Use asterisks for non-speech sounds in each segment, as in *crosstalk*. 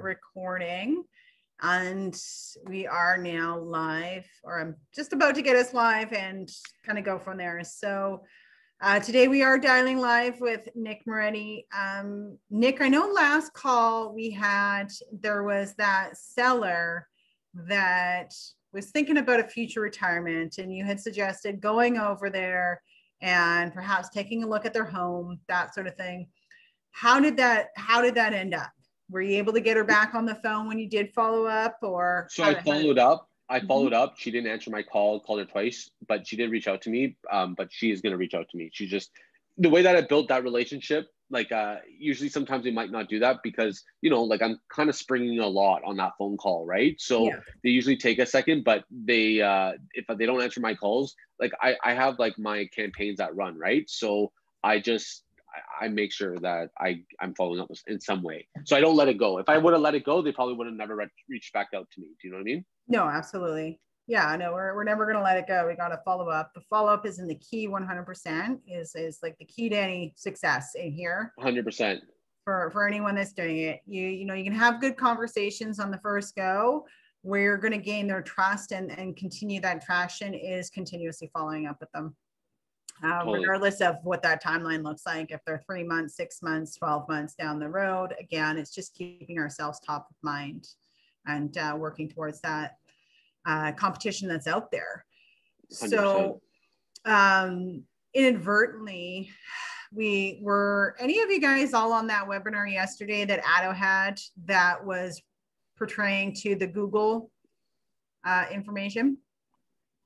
recording. And we are now live or i'm just about to get us live and kind of go from there. So uh, today we are dialing live with nick moretti. Um, nick i know last call we had there was that seller that was thinking about a future retirement and you had suggested going over there and perhaps taking a look at their home that sort of thing. How did that how did that end up were you able to get her back on the phone when you did follow up or so i followed up i mm-hmm. followed mm-hmm. up she didn't answer my call called her twice but she did reach out to me um, but she is going to reach out to me she just the way that i built that relationship like uh usually sometimes they might not do that because you know like i'm kind of springing a lot on that phone call right so yeah. they usually take a second but they uh if they don't answer my calls like i i have like my campaigns that run right so i just I, make sure that I I'm following up in some way. So I don't let it go. If I would have let it go, they probably would have never re- reached back out to me. Do you know what I mean? No, absolutely. Yeah, no, we're, we're never going to let it go. We got to follow up. The follow up is in the key 100% is, is like the key to any success in here. 100%. For, for anyone that's doing it, you, you know, you can have good conversations on the first go where you're going to gain their trust and, and continue that traction is continuously following up with them uh, totally. regardless of what that timeline looks like. If they're three months, six months, 12 months down the road, again, it's just keeping ourselves top of mind and uh, working towards that uh, competition that's out there. 100%. So, um, inadvertently, we were any of you guys all on that webinar yesterday that Ado had that was portraying to the Google uh, information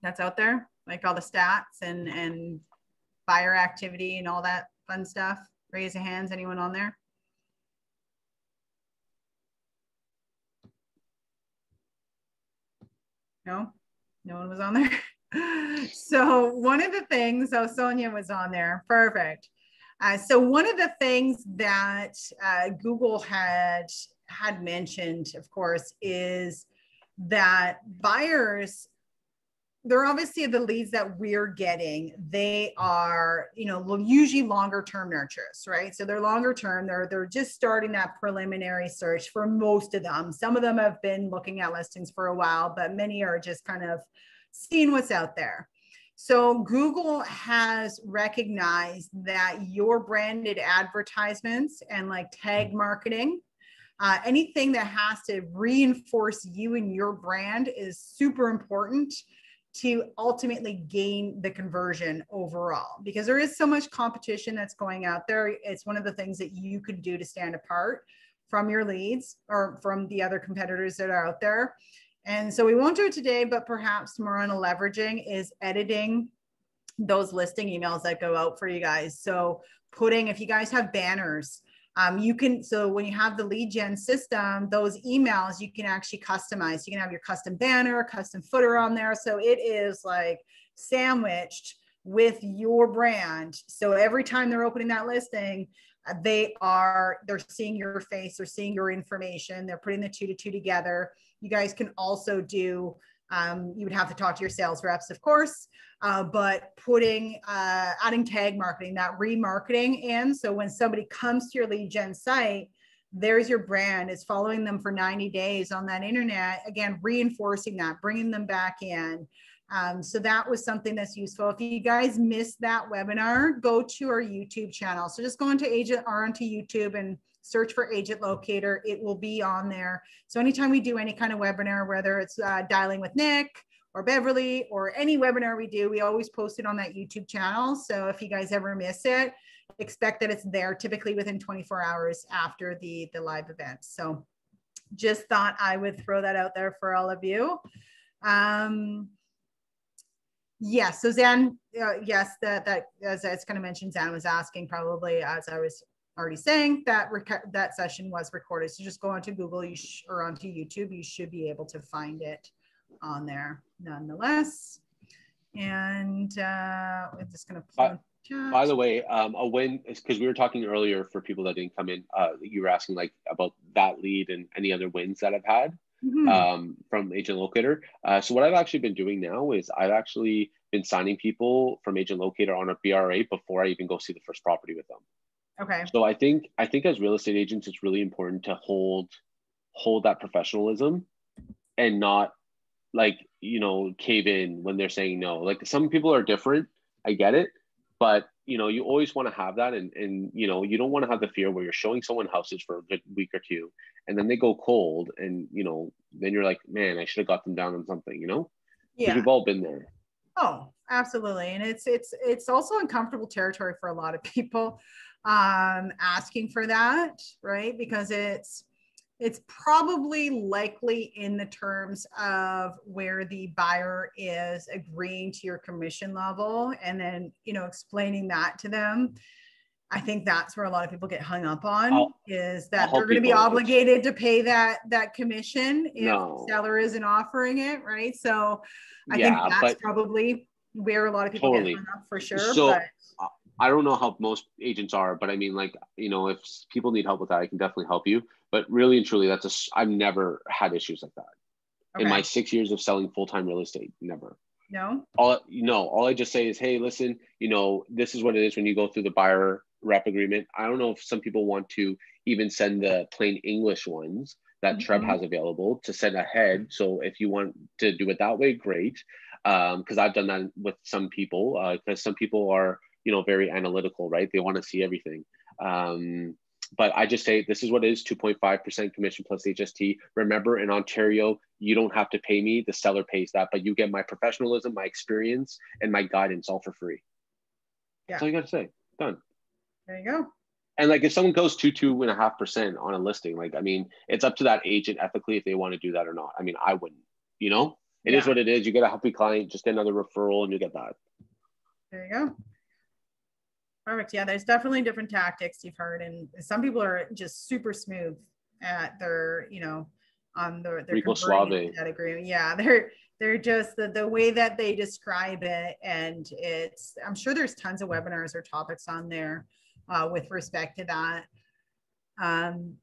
that's out there, like all the stats and and buyer activity and all that fun stuff? Raise your hands, anyone on there? No, no one was on there. *laughs* so one of the things, oh, Sonia was on there. Perfect. Uh, so one of the things that uh, Google had had mentioned, of course, is that buyers they're obviously the leads that we're getting. They are you know usually longer term nurtures right? So they're longer term. They're they're just starting that preliminary search for most of them. Some of them have been looking at listings for a while but many are just kind of seeing what's out there. So google has recognized that your branded advertisements and like tag marketing uh, anything that has to reinforce you and your brand is super important to ultimately gain the conversion overall because there is so much competition that's going out there. It's one of the things that you could do to stand apart from your leads or from the other competitors that are out there. And so we won't do it today but perhaps more on leveraging is editing those listing emails that go out for you guys. So putting if you guys have banners um, you can, so when you have the lead gen system, those emails you can actually customize. You can have your custom banner, custom footer on there. So it is like sandwiched with your brand. So every time they're opening that listing, uh, they are they're seeing your face they're seeing your information they're putting the two to two together you guys can also do um, you would have to talk to your sales reps of course uh, but putting uh, adding tag marketing that remarketing. In so when somebody comes to your lead gen site there's your brand. Is following them for 90 days on that internet. Again reinforcing that bringing them back in. Um, so that was something that's useful. If you guys missed that webinar go to our youtube channel. So just go into agent or onto youtube and search for agent locator it will be on there so anytime we do any kind of webinar whether it's uh, dialing with nick or Beverly or any webinar we do, we always post it on that YouTube channel. So if you guys ever miss it, expect that it's there typically within 24 hours after the, the live event. So just thought I would throw that out there for all of you. Um, yes, so Zan, uh, yes, that, that as I was kind of mentioned, Zan was asking probably as I was already saying that that session was recorded. So just go onto Google you or onto YouTube, you should be able to find it on there nonetheless. And uh, I'm just going to pull. By, by the way, um, a win because we were talking earlier for people that didn't come in. Uh, you were asking like about that lead and any other wins that I've had mm-hmm. um, from Agent Locator. Uh, so what I've actually been doing now is I've actually been signing people from Agent Locator on a BRA before I even go see the first property with them. Okay. So I think I think as real estate agents, it's really important to hold hold that professionalism and not like you know cave in when they're saying no. Like some people are different. I get it. But you know you always want to have that. And and you know you don't want to have the fear where you're showing someone houses for a good week or two and then they go cold and you know then you're like man i should have got them down on something you know? Yeah. we've all been there. Oh absolutely. And it's it's it's also uncomfortable territory for a lot of people um asking for that right because it's it's probably likely in the terms of where the buyer is agreeing to your commission level and then you know explaining that to them i think that's where a lot of people get hung up on I'll, is that they're going to be obligated to pay that that commission if no. seller isn't offering it right so i yeah, think that's probably where a lot of people totally. get hung up for sure so, but I don't know how most agents are, but I mean, like, you know, if people need help with that, I can definitely help you. But really and truly, that's a, I've never had issues like that okay. in my six years of selling full time real estate. Never. No. All you know, all I just say is, hey, listen, you know, this is what it is when you go through the buyer rep agreement. I don't know if some people want to even send the plain English ones that mm-hmm. TREB has available to send ahead. So if you want to do it that way, great. Because um, I've done that with some people. Because uh, some people are you know very analytical right they want to see everything um, but I just say this is what it is 2.5% commission plus HST. Remember, in Ontario, you don't have to pay me, the seller pays that, but you get my professionalism, my experience, and my guidance all for free. Yeah. That's all you got to say. Done. There you go. And like if someone goes to two and a half percent on a listing, like I mean, it's up to that agent ethically if they want to do that or not. I mean, I wouldn't, you know, it yeah. is what it is. You get a happy client, just get another referral and you get that. There you go. Perfect. Yeah, there's definitely different tactics you've heard, and some people are just super smooth at their, you know, on the their that agreement. Yeah, they're they're just the, the way that they describe it, and it's. I'm sure there's tons of webinars or topics on there uh, with respect to that. Um,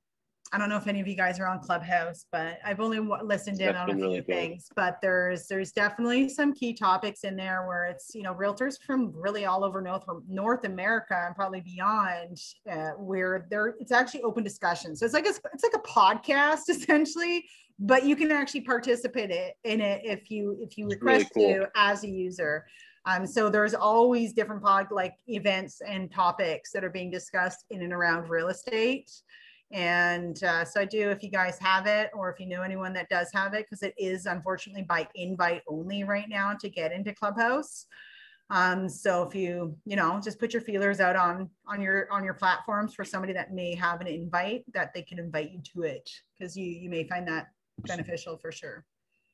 I don't know if any of you guys are on Clubhouse, but I've only listened in on a few really things. But there's there's definitely some key topics in there where it's you know realtors from really all over North North America and probably beyond, uh, where there it's actually open discussion. So it's like a, it's like a podcast *laughs* essentially, but you can actually participate in it if you if you request really cool. to as a user. Um, so there's always different pod like events and topics that are being discussed in and around real estate. And uh, so I do, if you guys have it, or if you know anyone that does have it, because it is unfortunately by invite only right now to get into Clubhouse. Um, so if you, you know, just put your feelers out on on your on your platforms for somebody that may have an invite that they can invite you to it, because you you may find that beneficial for sure.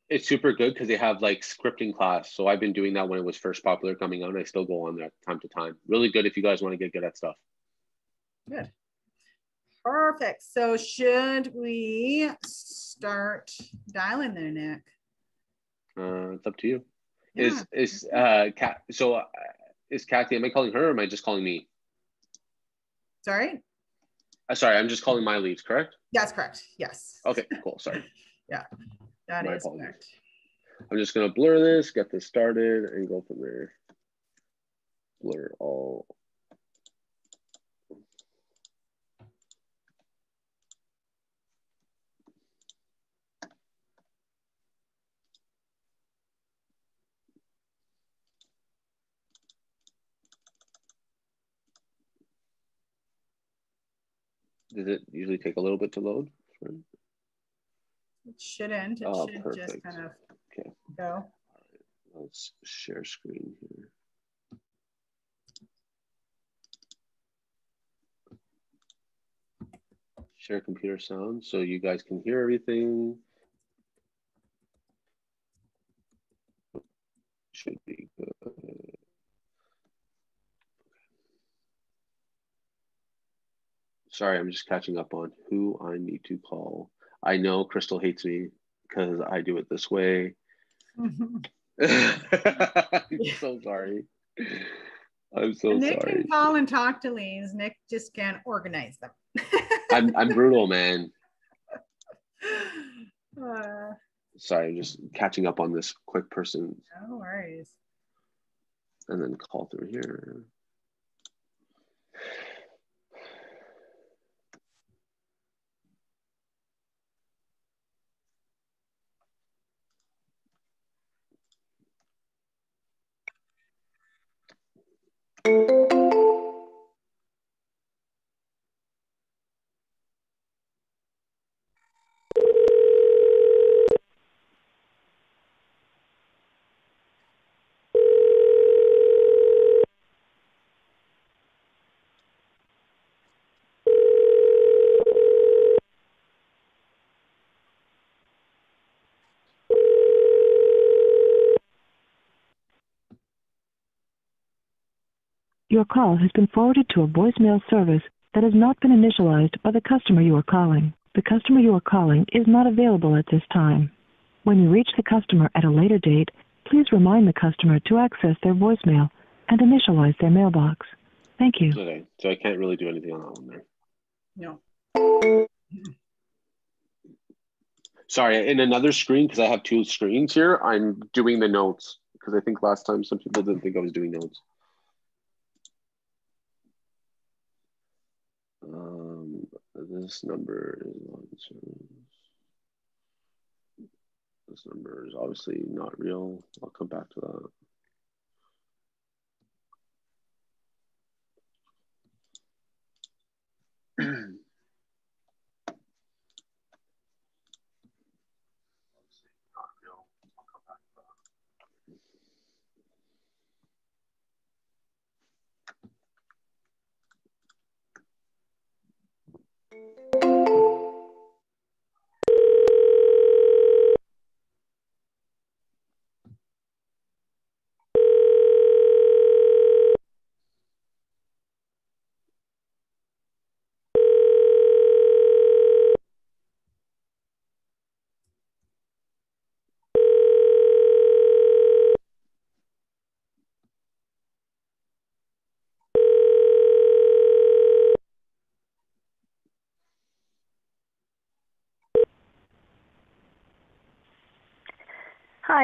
It's super good because they have like scripting class. So I've been doing that when it was first popular coming out. I still go on there time to time. Really good if you guys want to get good at stuff. Good. Perfect. So should we start dialing there, Nick? Uh, it's up to you. Yeah. Is is uh cat? So uh, is Kathy? Am I calling her? or Am I just calling me? Sorry. Uh, sorry, I'm just calling my leads. Correct. That's correct. Yes. Okay. Cool. Sorry. *laughs* yeah, that my is apologies. correct. I'm just gonna blur this, get this started, and go from there. Blur all Does it usually take a little bit to load? It shouldn't. It oh, should perfect. just kind of okay. go. All right, let's share screen here. Share computer sound so you guys can hear everything. Should be good. Sorry, I'm just catching up on who I need to call. I know Crystal hates me because I do it this way. I'm *laughs* so sorry. I'm so Nick sorry. Nick can call and talk to leads. Nick just can't organize them. *laughs* I'm I'm brutal, man. Uh, sorry, I'm just catching up on this quick person. No worries. And then call through here. Your call has been forwarded to a voicemail service that has not been initialized by the customer you are calling. The customer you are calling is not available at this time. When you reach the customer at a later date, please remind the customer to access their voicemail and initialize their mailbox. Thank you. Okay, so I can't really do anything on that one there. No. Sorry, in another screen, because I have two screens here, I'm doing the notes because I think last time some people didn't think I was doing notes. Um, this number is. This number is obviously not real. I'll come back to that. *clears throat*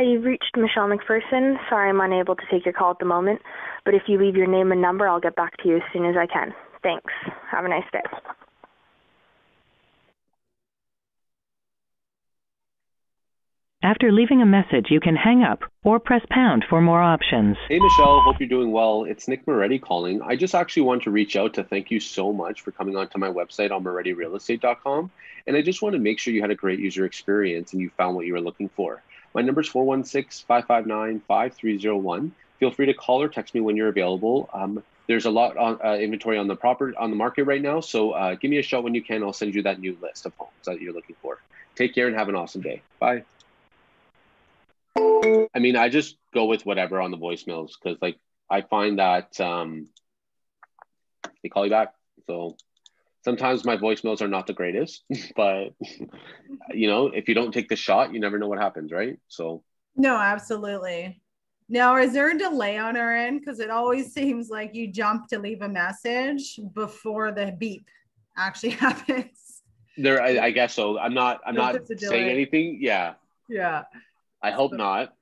you've reached Michelle McPherson. Sorry I'm unable to take your call at the moment, but if you leave your name and number, I'll get back to you as soon as I can. Thanks. Have a nice day. After leaving a message, you can hang up or press pound for more options. Hey, Michelle. Hope you're doing well. It's Nick Moretti calling. I just actually want to reach out to thank you so much for coming onto my website on morettirealestate.com. And I just want to make sure you had a great user experience and you found what you were looking for. My number is 416 559 5301. Feel free to call or text me when you're available. Um, there's a lot on uh, inventory on the property on the market right now, so uh, give me a shout when you can. I'll send you that new list of homes that you're looking for. Take care and have an awesome day. Bye. I mean, I just go with whatever on the voicemails because, like, I find that um, they call you back. So sometimes my voicemails are not the greatest, *laughs* but you know, if you don't take the shot, you never know what happens, right? So No, absolutely. Now, is there a delay on our end? Because it always seems like you jump to leave a message before the beep actually *laughs* happens. there, I, I guess so. I'm not. I'm not it's a delay. saying anything. Yeah, Yeah. I hope not.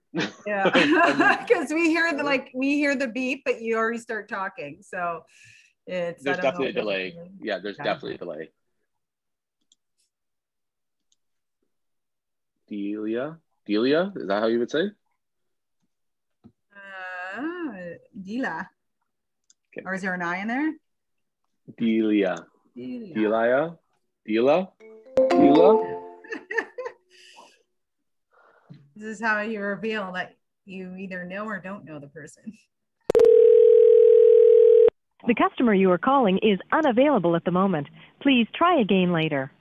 Yeah. *laughs* Because we hear the like we hear the beep, but you already start talking. So it's There's definitely a delay. Yeah, there's Okay. definitely a delay. Delia, Delia, is that how you would say? Uh, Dila. Okay. Or is there an I in there? Delia, Dila. Delia, Delia, Delia. *laughs* This is how you reveal that you either know or don't know the person. The customer you are calling is unavailable at the moment. Please try again later.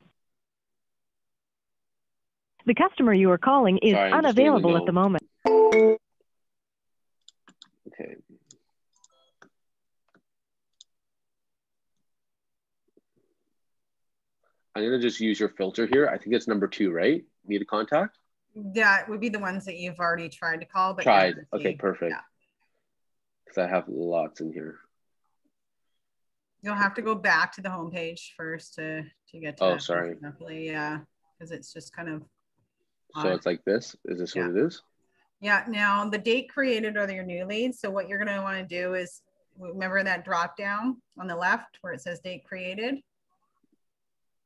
The customer you are calling is Sorry, I'm just doing the unavailable at the moment. Okay. I'm gonna just use your filter here. I think it's number two, right? Need a contact? That would be the ones that you've already tried to call, but Tried. Okay, see. perfect. Yeah. Because I have lots in here. You'll have to go back to the homepage first to to get to Oh, that sorry. Definitely, yeah, because it's just kind of So Odd. it's like this. Is this Yeah. what it is? yeah. Now the date created are your new leads. So what you're gonna want to do is remember that drop down on the left where it says date created.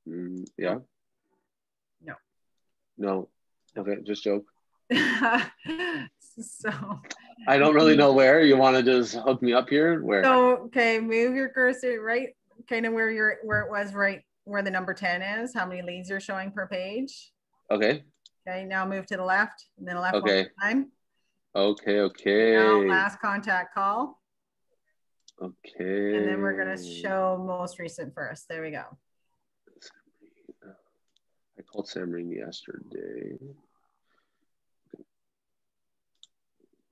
Mm, yeah. No. No. Okay, just joke. *laughs* so I don't really mm-hmm. know where. You want to just hook me up here? Where? so okay, move your cursor right, kind of where you're where it was right where the number 10 is, how many leads you're showing per page. Okay. Okay, now move to the left and then left one Okay. time. Okay. Okay. Now last contact call. Okay. And then we're gonna show most recent first. There we go. I called Samreen yesterday.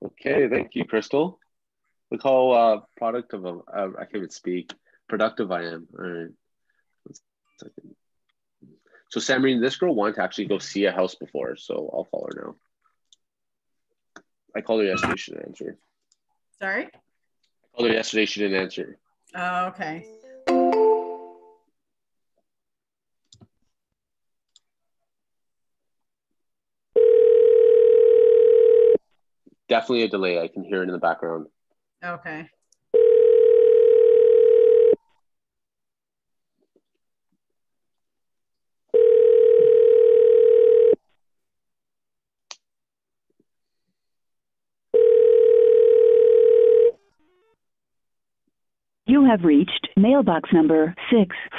Okay, thank you, Crystal. Look how uh, productive of uh, I can't even speak. Productive I am. All right. So Samreen, this girl wanted to actually go see a house before, so I'll call her now. I called her yesterday. She didn't answer. Sorry. I called her yesterday. She didn't answer. Oh, okay. Definitely a delay. I can hear it in the background. Okay. You have reached mailbox number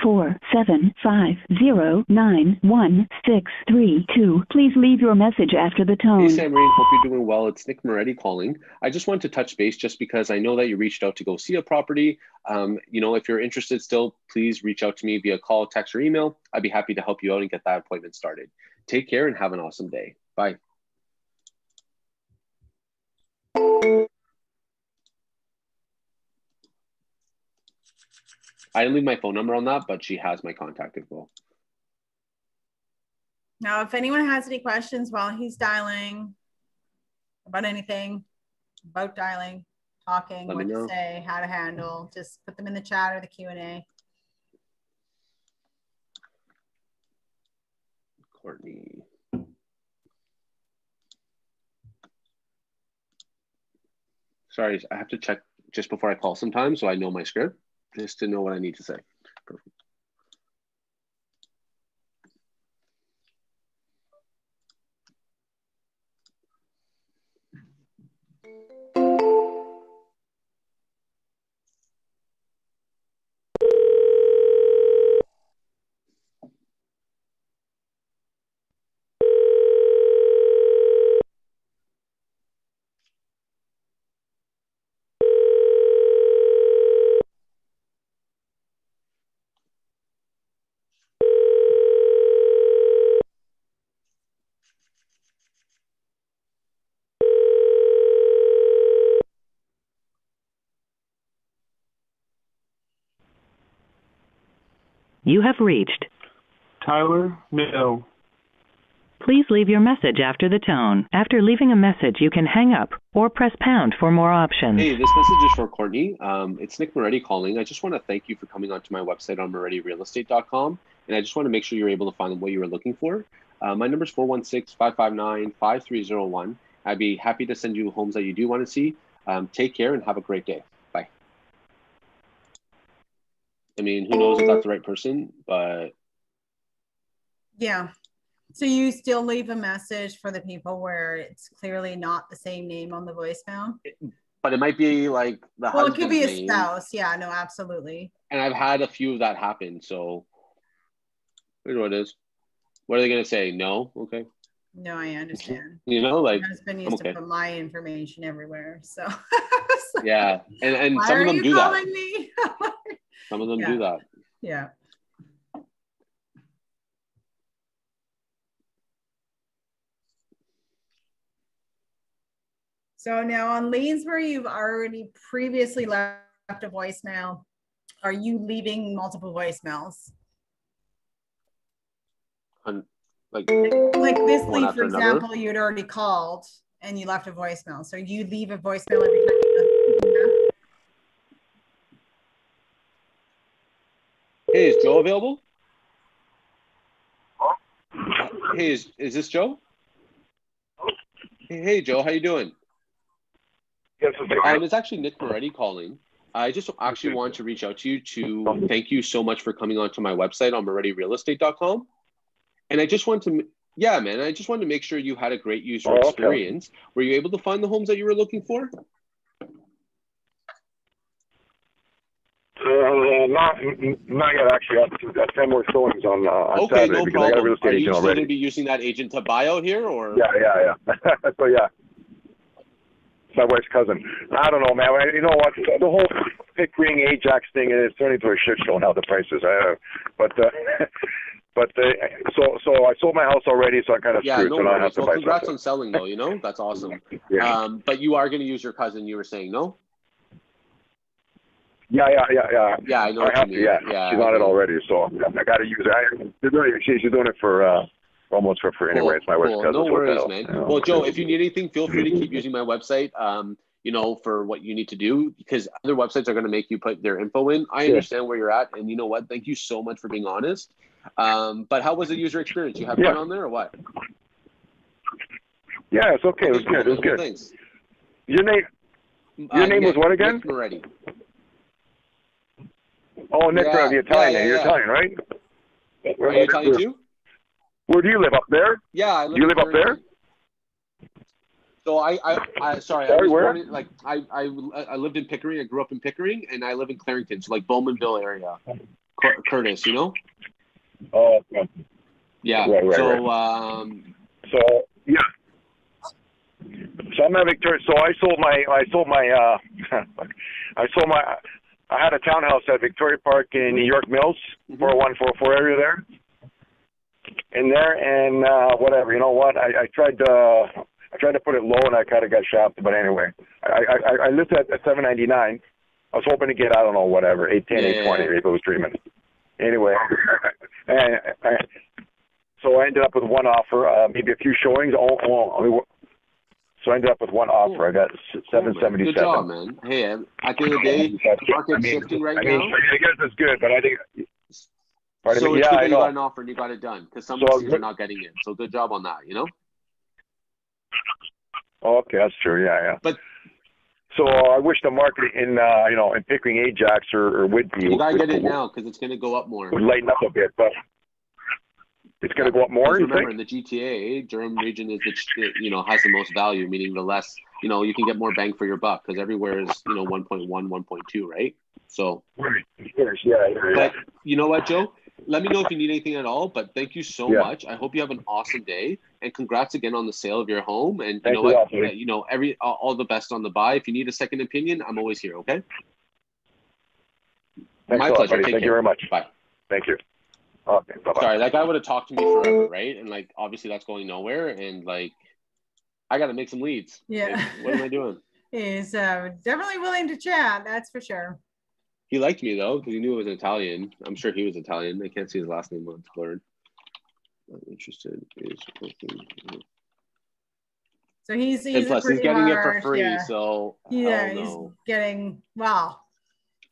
647509163. Please leave your message after the tone. Hey tone. Samreen, hope you're doing well. It's Nick Moretti calling. I just wanted to touch base just because I know that you reached out to go see a property. Um, you know, if you're interested still, please reach out to me via call, text, or email. I'd be happy to help you out and get that appointment started. Take care and have an awesome day. Bye. I didn't leave my phone number on that, but she has my contact info. Now, if anyone has any questions while he's dialing about anything, about dialing, talking, Let what to say, how to handle, just put them in the chat or the Q and A. Courtney. Sorry, I have to check just before I call sometimes so I know my script, just to know what I need to say. Perfect. You have reached. Tyler Mill. Please leave your message after the tone. After leaving a message, you can hang up or press pound for more options. Hey, this message is for Courtney. Um, it's Nick Moretti calling. I just want to thank you for coming onto my website on morettirealestate.com. And I just want to make sure you're able to find what you were looking for. Uh, my number is 416 559 5301. I'd be happy to send you homes that you do want to see. Um, take care and have a great day. Bye. I mean, who knows if that's the right person, but Yeah. So you still leave a message for the people where it's clearly not the same name on the voicemail? but it might be like the Well, it could be a spouse. Yeah, no, absolutely. and I've had a few of that happen. So here's what it is. What are they gonna say? No, okay. No, I understand. You know, like My husband I'm used okay. to put my information everywhere. So *laughs* yeah, and and some of them do that. me? *laughs* Some of them Yeah. do that. yeah. So now on leads where you've already previously left a voicemail, are you leaving multiple voicemails? And, like Like this lead, for another? example, you'd already called and you left a voicemail. So you leave a voicemail every time you left. Hey, is Joe available? Hey, is, is this Joe? Hey, hey, Joe, how you doing? Yes, it's Um, it's actually Nick Moretti calling. I just actually wanted to reach out to you to thank you so much for coming onto my website on morettirealestate.com. And I just want to, yeah, man, I just wanted to make sure you had a great user Oh, okay. experience. Were you able to find the homes that you were looking for? Uh, not, not yet, actually. I've got 10 more showings on, uh, on Okay, Saturday no because I got a problem. real estate Are you agent still going to be using that agent to buy out here, or? Yeah, yeah, yeah. *laughs* so, yeah. It's my wife's cousin. I don't know, man. You know what? The whole Pickering Ajax thing is turning into a shit show now, the prices. I, Uh, but, uh, *laughs* but, uh, so, so I sold my house already, so I kind of Yeah, screwed. no so I have worries. to Well, buy congrats on selling, though. You know, that's *laughs* awesome. Yeah. Um, but you are going to use your cousin. You were saying no. Yeah, yeah, yeah, yeah. Yeah, I know I have to. Yeah, Yeah, she's on it already, so I got to use it. I, she's doing it. She, she's doing it for uh, almost for free anyway. It's my wife's cool. cousin. No worries, man. you know, Well, Joe, if you need anything, feel free to keep using my website. Um, you know, for what you need to do, because other websites are going to make you put their info in. I Yeah. understand where you're at, and you know what? Thank you so much for being honest. Um, but how was the user experience? You have Yeah. fun on there, or what? yeah, it's okay. It was good. It was good. Thanks. Your name? Your name was what again? Nick Moretti. Oh, Nick, Yeah, the Italian. yeah, yeah, You're. Italian, right? Are you Italian too? Where do you live? Up there? Yeah, I live You live up there? So I, I, I sorry, I Sorry, was where? born in, like I, I, I lived in Pickering. I grew up in Pickering, and I live in Clarington, so like Bowmanville area. Cur- Courtice, you know? Oh, okay. Yeah. Right, right, so um, So yeah. So I'm at Victoria. So I sold my I sold my uh *laughs* I sold my I had a townhouse at Victoria Park in New York Mills, four one four four area there. In there and uh whatever, you know what? I, I tried to I tried to put it low and I kind of got shopped, But anyway, I I, I listed at seven ninety nine. I was hoping to get I don't know whatever eight ten Yeah, eight twenty if it was dreaming. Anyway, *laughs* and I, so I ended up with one offer, uh, maybe a few showings. All, all, so I ended up with one offer. I got seven seventy seven. good job, man. Hey, at the end of the day, the market's shifting right I mean, now. I guess it's good, but I think. Pardon So me? it's Yeah, good I that you got an offer and you got it done because some So- are not getting it. So good job on that. You know. Oh, okay, that's true. Yeah, yeah. But- so I wish the market in uh, you know in Pickering, Ajax, or, or Whitby You gotta would, get it would, now because it's gonna go up more. would lighten up a bit, but it's going to go up more. You remember, think? in the GTA, Durham region is the you know has the most value, meaning the less you know you can get more bang for your buck because everywhere is you know 1.1, 1.2, right? So, Right. Yes, yeah, yeah, yeah. but you know what, Joe? Let me know if you need anything at all. But thank you so Yeah. much. I hope you have an awesome day, and congrats again on the sale of your home. And you know you, what? You know every all, the best on the buy. If you need a second opinion, I'm always here. Okay. Thanks My lot, pleasure. Take Thank you very much. Bye. Thank you. Okay, bye bye. Sorry, that guy would have talked to me forever, right? And like obviously that's going nowhere. And like I got to make some leads. Yeah. Like, what am I doing? *laughs* He's uh, definitely willing to chat. That's for sure. He liked me though because he knew it was Italian. I'm sure he was Italian. I can't see his last name on it's blurred. Not interested is working. So he's he's, And plus, he's pretty getting it for free. Yeah, So yeah he's getting well.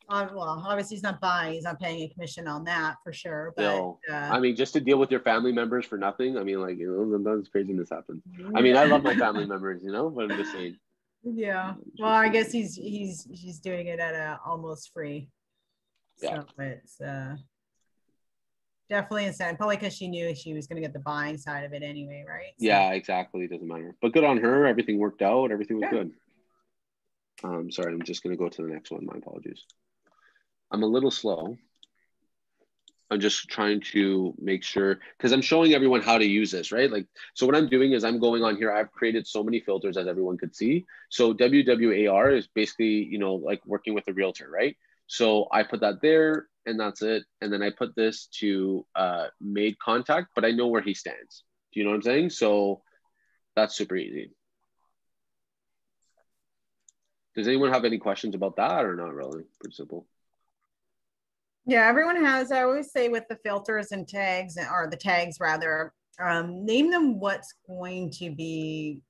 Uh, well, obviously he's not buying. He's not paying a commission on that for sure. But No. uh, I mean, just to deal with your family members for nothing. I mean, like you know, sometimes craziness happens. I mean, I love my family members, you know, but I'm just saying. Yeah. Well, I guess he's he's he's doing it at a almost free. Yeah. So it's uh definitely incentive. Probably because she knew she was going to get the buying side of it anyway, right? So- Yeah, exactly. It doesn't matter. But good on her. Everything worked out. Everything was Good. good. Um, sorry, I'm just gonna go to the next one. My apologies. I'm a little slow. I'm just trying to make sure because I'm showing everyone how to use this, right? Like, so what I'm doing is I'm going on here. I've created so many filters as everyone could see. So WWAR is basically, you know, like working with a realtor, right? So I put that there and that's it. And then I put this to uh, made contact, but I know where he stands. Do you know what I'm saying? So that's super easy. Does anyone have any questions about that or not really? Pretty simple. Yeah, everyone has. I always say with the filters and tags, or the tags rather, um, name them what's going to be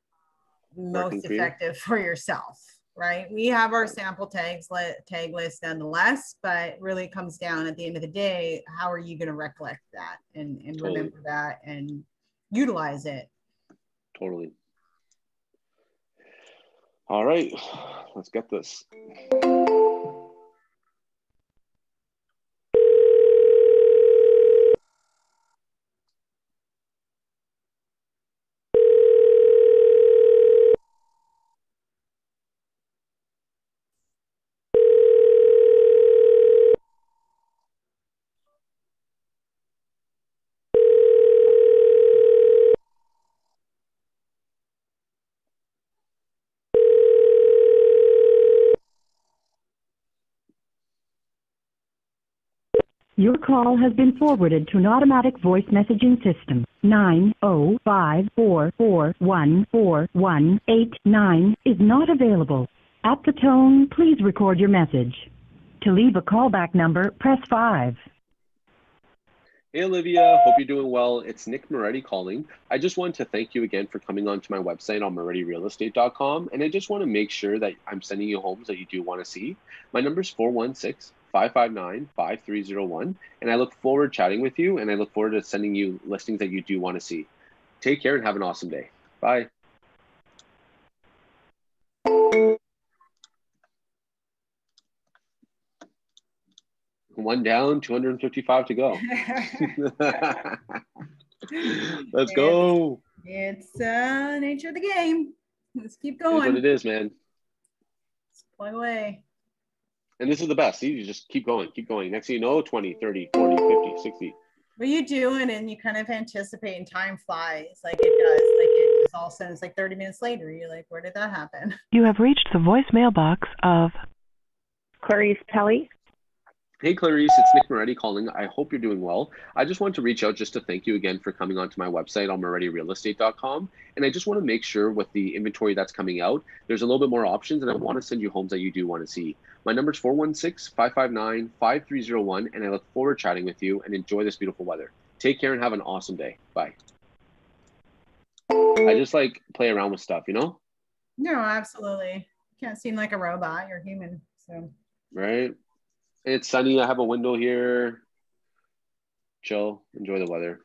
most effective for yourself, right? We have our sample tags, li- tag list nonetheless, but really it comes down at the end of the day, how are you going to recollect that and, and Totally. remember that and utilize it? Totally. All right, let's get this. Your call has been forwarded to an automatic voice messaging system. 90544141189 is not available. At the tone, please record your message. To leave a callback number, press 5. Hey Olivia, hope you're doing well. It's Nick Moretti calling. I just want to thank you again for coming onto my website on morettirealestate.com. And I just want to make sure that I'm sending you homes that you do want to see. My number is 416 559 5301. And I look forward to chatting with you and I look forward to sending you listings that you do want to see. Take care and have an awesome day. Bye. One down, 255 to go. *laughs* Let's go. It's uh nature of the game. Let's keep going. It is what it is, man. Let's play away. And this is the best. See, you just keep going, keep going. Next thing you know, 20, 30, 40, 50, 60. What are you do it and you kind of anticipate and time flies like it does. Like it just all of a sudden it's like 30 minutes later. You're like, where did that happen? You have reached the voicemail box of Clarice Pelly. Hey, Clarice, it's Nick Moretti calling. I hope you're doing well. I just want to reach out just to thank you again for coming onto my website on morettirealestate.com. And I just want to make sure with the inventory that's coming out, there's a little bit more options, and I want to send you homes that you do want to see. My number is 416 559 5301, and I look forward to chatting with you and enjoy this beautiful weather. Take care and have an awesome day. Bye. I just like play around with stuff, you know? No, absolutely. You can't seem like a robot. You're human. So Right? It's sunny. I have a window here. Chill. Enjoy the weather.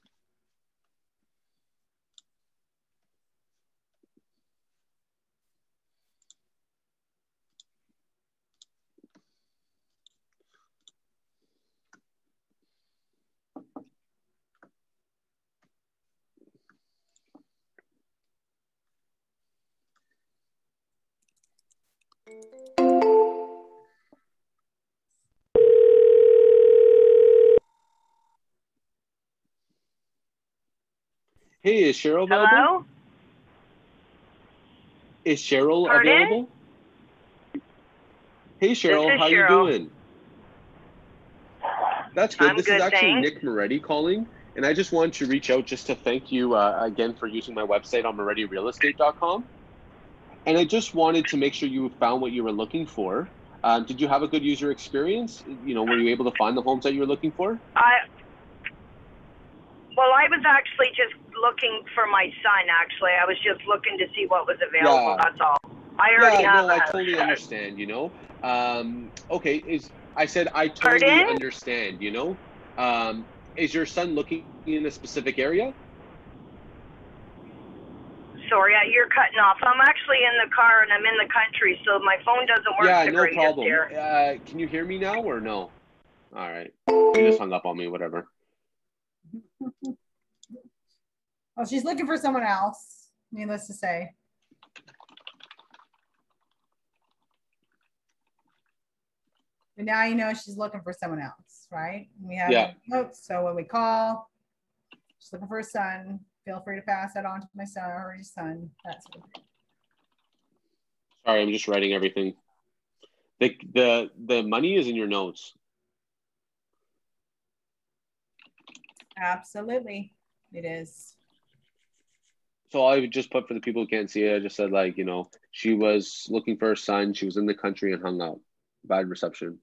Hey, is Cheryl available? Hello? Is Cheryl Pardon? available? Hey Cheryl, how you doing? That's good. I'm this good, is actually thanks. Nick Moretti calling, and I just wanted to reach out just to thank you uh, again for using my website on morettirealestate.com. And I just wanted to make sure you found what you were looking for. Um, did you have a good user experience? You know, were you able to find the homes that you were looking for? I well, I was actually just looking for my son. Actually, I was just looking to see what was available. Yeah. That's all. I already yeah, have no, I totally understand. You know, um, okay. Is I said I totally Pardon? understand. You know, um, is your son looking in a specific area? Sorry, you're cutting off. I'm actually in the car and I'm in the country, so my phone doesn't work yeah, no problem. Uh, can you hear me now or no? All right, you just hung up on me. Whatever. Well, she's looking for someone else, needless to say. But now you know she's looking for someone else, right? We have Yeah. notes, so when we call, she's looking for a son. Feel free to pass that on to my son or his son. That's Sorry, I'm just writing everything. The the the money is in your notes. Absolutely it is. So I would just put for the people who can't see it. I just said like you know she was looking for her son. She was in the country and hung out. Bad reception.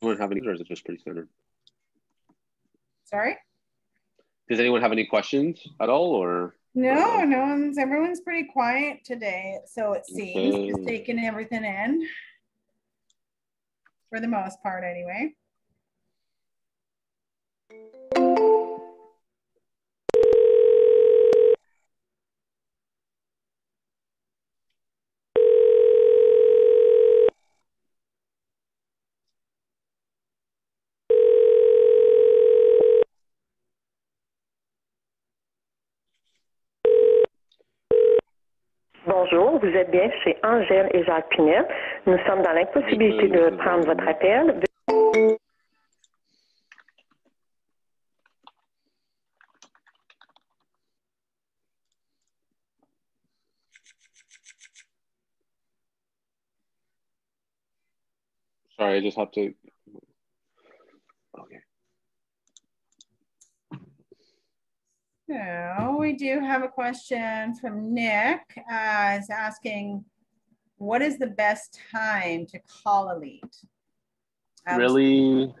Anyone have any, or is it just pretty standard? Sorry. Does anyone have any questions at all, or No, no one's everyone's pretty quiet today, so it seems Okay. just taking everything in. For the most part, anyway. Bonjour, vous êtes bien chez Angèle et Jacques Pinette. Nous sommes dans l'impossibilité de prendre votre appel. So we do have a question from Nick. Uh, is asking, what is the best time to call a lead? Um, really,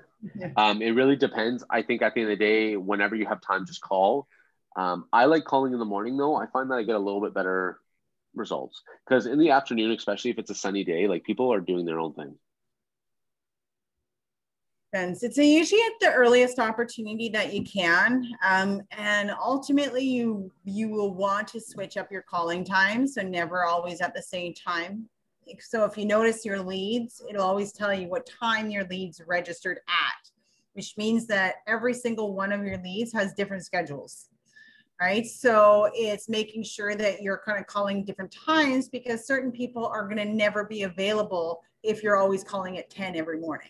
um, it really depends. I think at the end of the day, whenever you have time, just call. Um, I like calling in the morning though. I find that I get a little bit better results because in the afternoon, especially if it's a sunny day, like people are doing their own thing. Depends. It's usually at the earliest opportunity that you can, um, and ultimately you you will want to switch up your calling time, so never always at the same time. So if you notice your leads, it'll always tell you what time your leads registered at, which means that every single one of your leads has different schedules. Right. So it's making sure that you're kind of calling different times because certain people are going to never be available if you're always calling at 10 every morning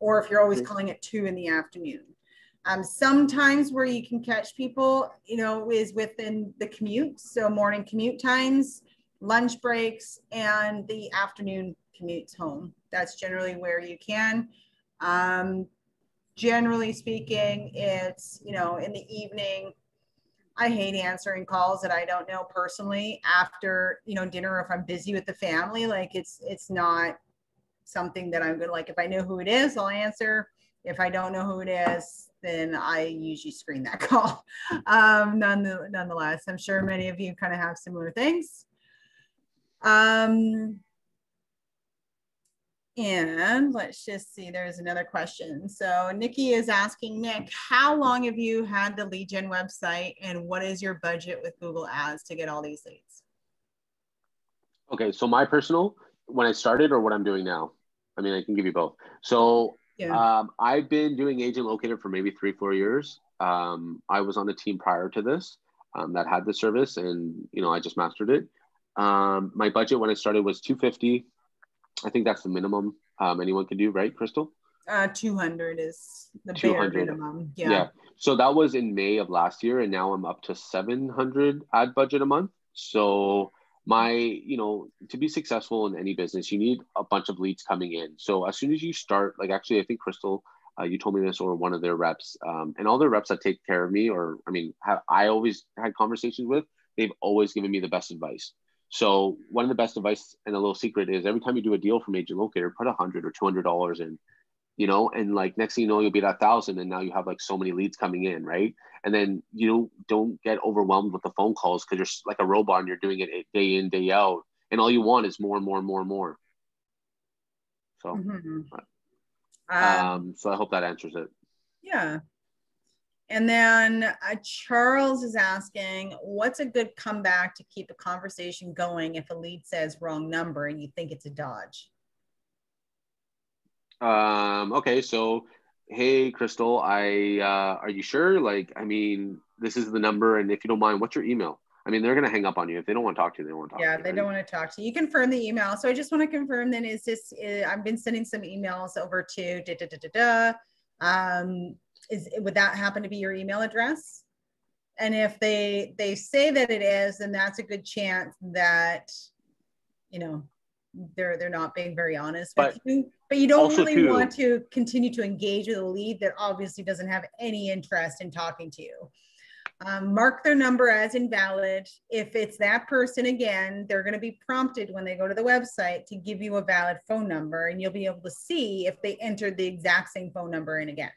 or if you're always Mhm. calling at two in the afternoon. Um, sometimes where you can catch people, you know, is within the commute. So morning commute times, lunch breaks, and the afternoon commutes home. That's generally where you can. Um, generally speaking, it's, you know, in the evening. I hate answering calls that I don't know personally after, you know, dinner if I'm busy with the family. Like it's it's not something that I'm gonna like. If I know who it is, I'll answer. If I don't know who it is, then I usually screen that *laughs* call. Um, none, nonetheless, I'm sure many of you kind of have similar things. Um, and let's just see, there's another question. So Nikki is asking Nick, how long have you had the lead gen website and what is your budget with Google Ads to get all these leads? Okay, so my personal, when I started or what I'm doing now, I mean, I can give you both. So Yeah. um, I've been doing Agent Locator for maybe three, four years. Um, I was on a team prior to this um, that had the service, and you know, I just mastered it. Um, my budget when I started was 250. I think that's the minimum um, anyone can do, right, Crystal? Uh, 200 is the bare 200. minimum. Yeah. So that was in May of last year, and now I'm up to 700 ad budget a month. So my, you know, to be successful in any business, you need a bunch of leads coming in. So as soon as you start, like actually, I think Crystal, uh, you told me this, or one of their reps, um, and all their reps that take care of me, or I mean, have, I always had conversations with, they've always given me the best advice. So one of the best advice and a little secret is every time you do a deal from Agent Locator, put a hundred or two hundred dollars in, you know, and like next thing you know, you'll be at a thousand, and now you have like so many leads coming in, right? And then you don't get overwhelmed with the phone calls because you're like a robot and you're doing it day in day out, and all you want is more and more and more and more. So, Mhm. Um, um, so I hope that answers it. Yeah. And then uh, Charles is asking, what's a good comeback to keep a conversation going if a lead says wrong number and you think it's a dodge? Um, okay, so hey, Crystal, I uh, are you sure? Like, I mean, this is the number, and if you don't mind, what's your email? I mean, they're gonna hang up on you if they don't want to talk to you. They don't want to talk. Yeah, to they right? don't want to talk to you. You confirm the email. So I just want to confirm then is this, uh, I've been sending some emails over to da da da da da. Um, is, would that happen to be your email address? And if they, they say that it is, then that's a good chance that, you know, they're, they're not being very honest with you. But you don't really too- want to continue to engage with a lead that obviously doesn't have any interest in talking to you. Um, mark their number as invalid. If it's that person again, they're going to be prompted when they go to the website to give you a valid phone number, and you'll be able to see if they entered the exact same phone number in again.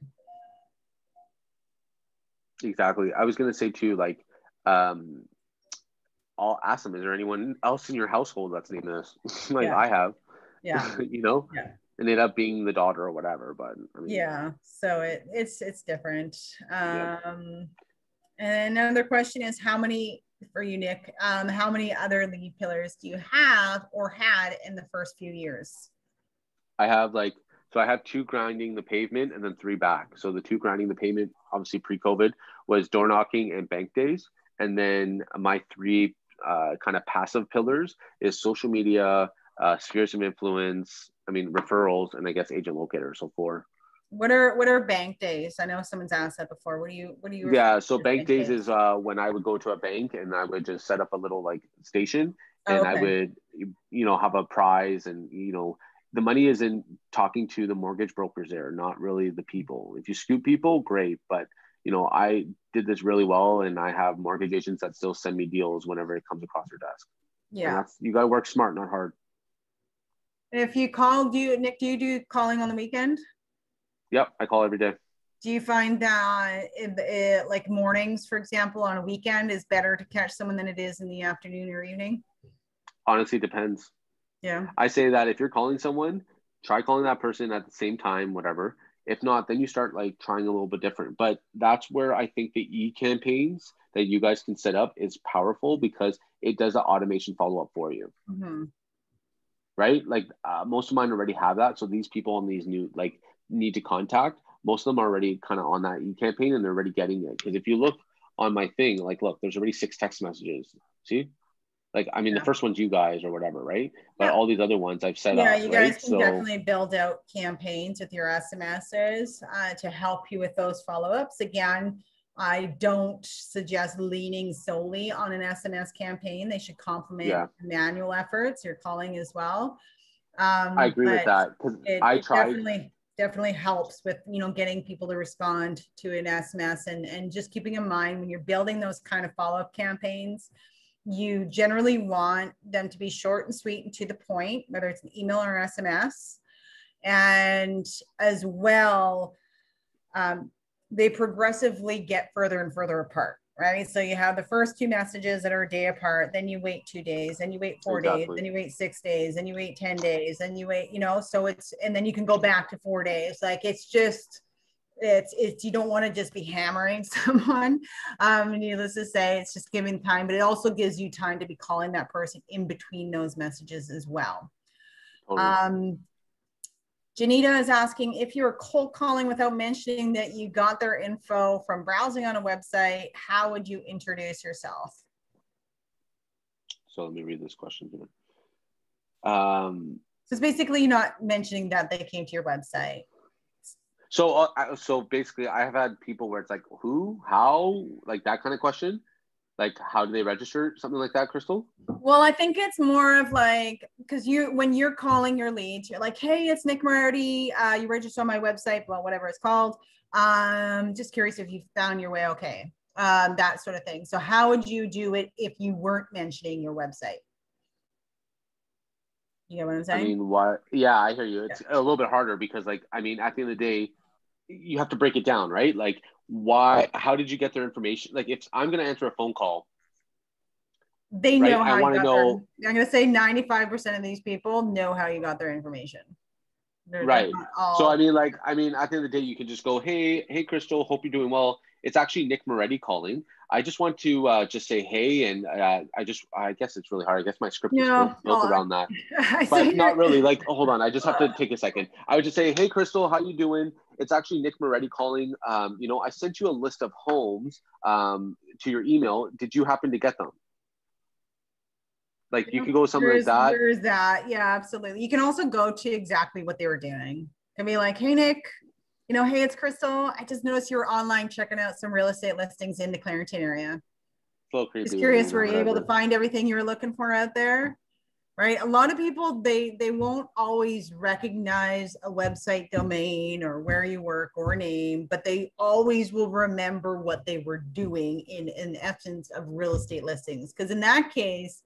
Exactly. I was gonna say too, like, um, I'll ask them, is there anyone else in your household that's named this? *laughs* like Yeah. I have, Yeah, *laughs* you know, Yeah. It up being the daughter or whatever. But I mean, yeah. So it it's it's different. Yeah. Um, and another question is how many for you, Nick? Um, how many other lead pillars do you have or had in the first few years? I have like, so I have two grinding the pavement and then three back. So the two grinding the pavement, obviously pre-COVID, was door knocking and bank days, and then my three uh, kind of passive pillars is social media, uh, spheres of influence. I mean referrals, and I guess agent locator. So four. What are what are bank days? I know someone's asked that before. What do you what do you? Yeah, so as bank days is uh, when I would go to a bank and I would just set up a little like station Oh, and I would, you know, have a prize and, you know, the money is in talking to the mortgage brokers there, not really the people. If you scoop people, great. But you know, I did this really well, and I have mortgage agents that still send me deals whenever it comes across their desk. Yeah. you got to work smart, not hard. If you call, do you, Nick, do you do calling on the weekend? Yep, I call every day. Do you find that it, it, like mornings, for example, on a weekend is better to catch someone than it is in the afternoon or evening? Honestly, depends. Yeah. I say that if you're calling someone, try calling that person at the same time, whatever. If not, then you start like trying a little bit different. But that's where I think the e campaigns that you guys can set up is powerful because it does the automation follow up for you, hmm right? Like uh, most of mine already have that. So these people on these new like need to contact, most of them are already kind of on that e campaign and they're already getting it. Because if you look on my thing, like look, there's already six text messages. See? Like I mean, Yeah. the first one's you guys or whatever, right? But Yeah. all these other ones I've set Yeah, up. Yeah, you right? guys can definitely build out campaigns with your SMSs uh, to help you with those follow-ups. Again, I don't suggest leaning solely on an SMS campaign. They should complement Yeah. manual efforts, your calling as well. Um, I agree with that because It, I it tried. definitely definitely helps with you know getting people to respond to an SMS and and just keeping in mind when you're building those kind of follow-up campaigns you generally want them to be short and sweet and to the point, whether it's an email or an SMS. And as well, um, they progressively get further and further apart, right? So you have the first two messages that are a day apart, then you wait two days, then you wait four days, then you wait six days, then you wait 10 days, then you wait, you know, so it's, and then you can go back to four days. Like it's just, it's, it's, you don't want to just be hammering *laughs* someone. Um, needless to say, it's just giving time, but it also gives you time to be calling that person in between those messages as well. Totally. Um, Janita is asking if you're cold calling without mentioning that you got their info from browsing on a website, how would you introduce yourself? so let me read this question here. Um, So it's basically not mentioning that they came to your website. so uh, so basically, I have had people where it's like, who, how, like that kind of question. Like, how do they register? Something like that, Crystal. Well, I think it's more of like because you when you're calling your leads, you're like, "Hey, it's Nick Moretti. Uh, you registered on my website, well, whatever it's called. Um, just curious if you found your way okay, um, that sort of thing. So, how would you do it if you weren't mentioning your website? You get what I'm saying I mean, what? Yeah, I hear you. It's a little bit harder because, like, I mean, at the end of the day, you have to break it down, right? Like, why? How did you get their information? Like, if I'm gonna answer a phone call, they right, know I how you wanna got know- Their, I'm going to say 95% of these people know how you got their information. They're- they're Right. So I mean, like, I mean, at the end of the day, you can just go, "Hey, hey, Crystal, hope you're doing well." It's actually Nick Moretti calling. I just want to uh, just say hey, and uh, I just, I guess it's really hard. I guess my script is No, built, built around that, *laughs* but not *laughs* really. Like, oh, hold on, I just have to take a second. I would just say, "Hey, Crystal, how you doing?" It's actually Nick Moretti calling. Um, you know, I sent you a list of homes um, to your email. Did you happen to get them? Like, you could go something like that. There's that. Yeah, absolutely. You can also go to exactly what they were doing. and be like, hey, Nick, you know, hey, it's Crystal. I just noticed you were online checking out some real estate listings in the Clarington area. So creepy. Just curious, were you able to find everything you were looking for out there? Right. A lot of people they they won't always recognize a website domain or where you work or name, but they always will remember what they were doing in in essence of real estate listings. Because in that case,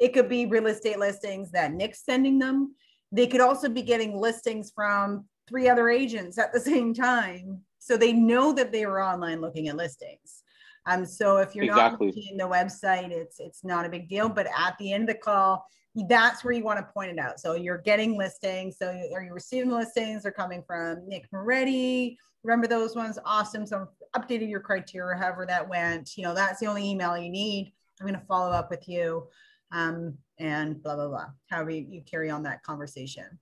it could be real estate listings that Nick's sending them. They could also be getting listings from three other agents at the same time. So they know that they were online looking at listings. Um, so if you're Exactly. not looking in the website, it's it's not a big deal. But at the end of the call, that's where you want to point it out. So you're getting listings. So are you receiving listings? They're coming from Nick Moretti. Remember those ones? Awesome. So updated your criteria, however that went. You know, that's the only email you need. I'm going to follow up with you. Um, and blah blah blah. However you, you carry on that conversation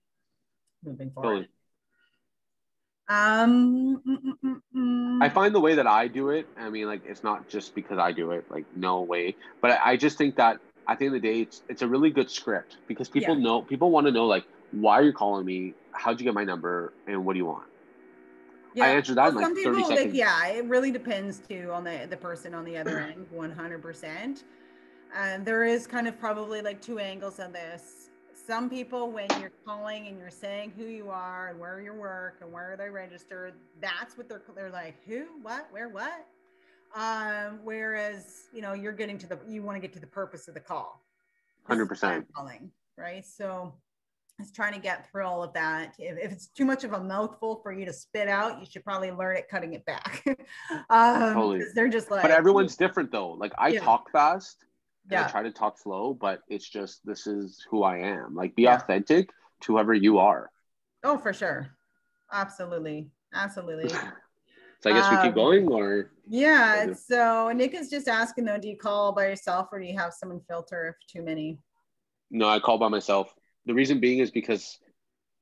moving forward. Totally. Um, mm, mm, mm, mm. I find the way that I do it, I mean, like, it's not just because I do it, like, no way. But I, I just think that at the end of the day, it's, it's a really good script because people Yeah. know, people want to know, like, why are you calling me? How'd you get my number? And what do you want? Yeah. I answered that in, like, some 30 people, like, seconds. yeah, it really depends too on the the person on the other *clears throat* end, one hundred percent. And there is kind of probably like two angles on this. some people when you're calling and you're saying who you are and where you work and where they registered that's what they're they're like who what where what um whereas you know you're getting to the you want to get to the purpose of the call 100%. calling right so it's trying to get through all of that if, if it's too much of a mouthful for you to spit out you should probably learn at cutting it back *laughs* um Totally. they're just like But everyone's different though. Like I Yeah. talk fast and I try to talk slow, but it's just this is who I am. Like be Yeah. authentic to whoever you are. oh for sure absolutely absolutely *laughs* So I guess we Um, keep going or Yeah. So Nick is just asking though, do you call by yourself or do you have someone filter if too many? no, I call by myself. The reason being is because